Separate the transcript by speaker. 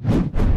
Speaker 1: you.